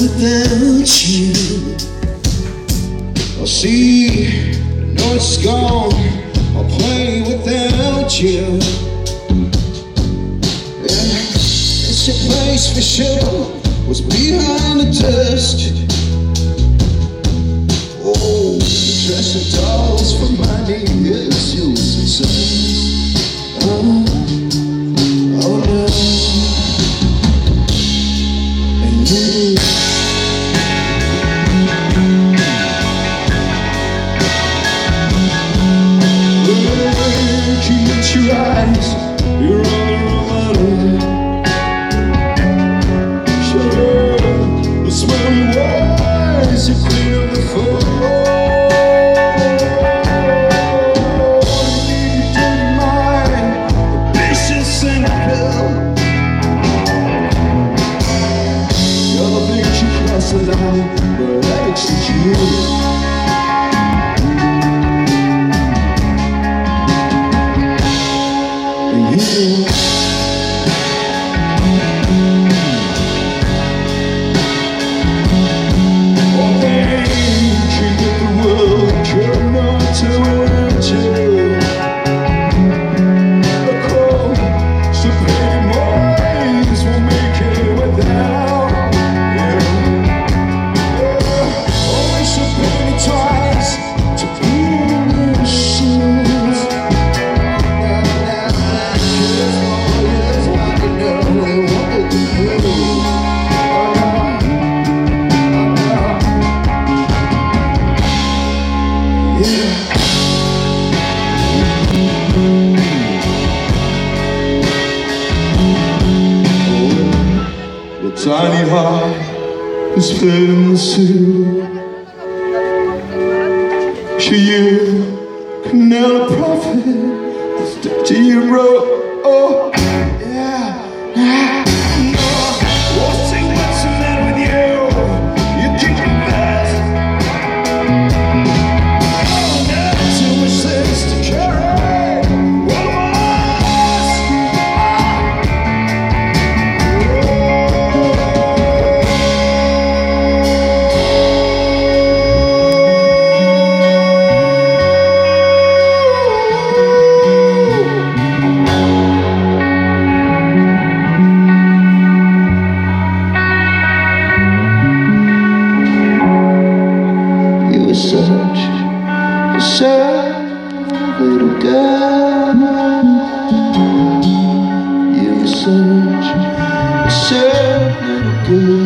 without you. I'll see, know it's gone. I'll play without you. Yeah, it's your place for sure. Was behind the desk. Oh, the dresser dolls for eyes, you're all around. Sure, Tiny heart is the sea. Sure, you can never profit. It's to your road. Oh. you're such, you're little girl. You're such, you're little girl.